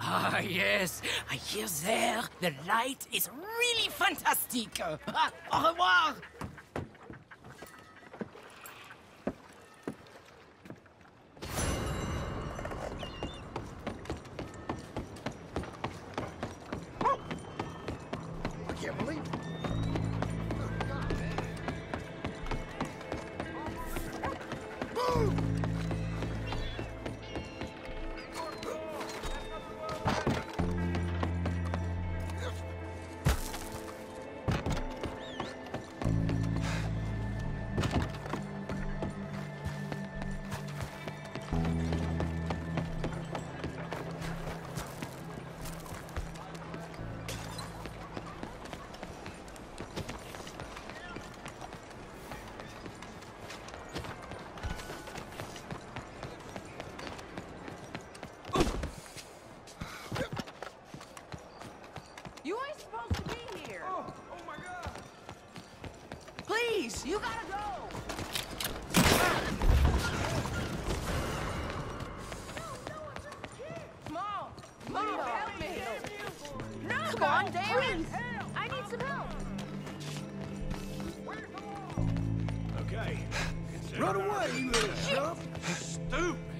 Ah, yes. I hear there the light is really fantastic. Ah, au revoir. Please, you gotta go. Small, Small, help me. No, come on, please. I need some help. Okay. Run away, you little chump. Stupid!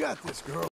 Got this, girl.